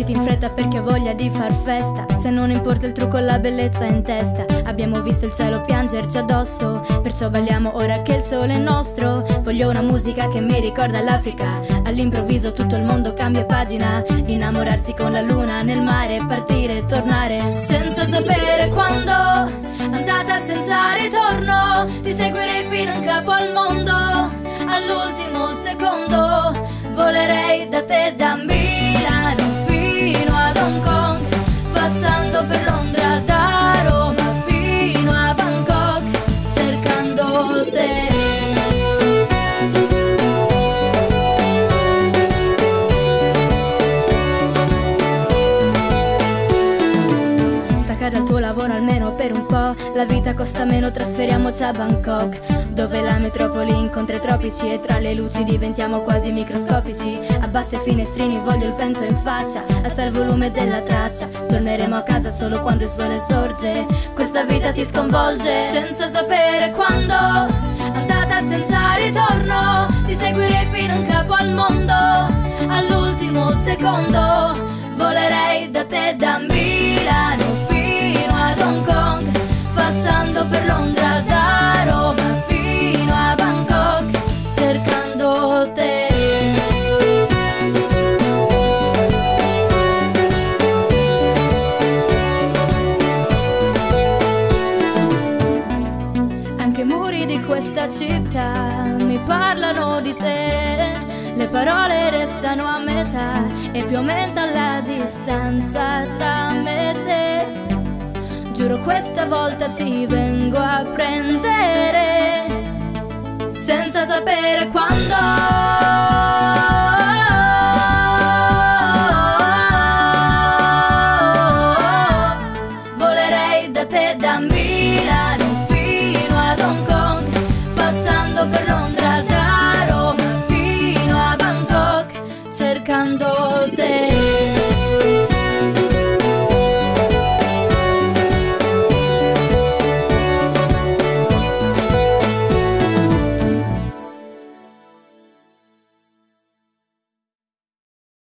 Vestiti in fretta perché ho voglia di far festa. Se non importa il trucco la bellezza in testa. Abbiamo visto il cielo piangerci addosso Perciò balliamo ora che il sole è nostro. Voglio una musica che mi ricorda l'Africa. All'improvviso tutto il mondo cambia pagina. Innamorarsi con la luna nel mare Partire e tornare. Senza sapere quando Andata senza ritorno Ti seguirei fino in capo al mondo. All'ultimo secondo Volerei da te da Milano per un po', la vita costa meno, trasferiamoci a Bangkok. Dove la metropoli incontra i tropici e tra le luci diventiamo quasi microscopici. Abbassa i finestrini, voglio il vento in faccia Alza il volume della traccia Torneremo a casa solo quando il sole sorge. Questa vita ti sconvolge Senza sapere quando Andata senza ritorno Ti seguirei fino in capo al mondo All'ultimo secondo Volerei da te da questa città mi parlano di te, le parole restano a metà e più aumenta la distanza tra me e te. Giuro questa volta ti vengo a prendere senza sapere quando. Volerei da te da Milano passando per Londra da Roma fino a Bangkok cercando te.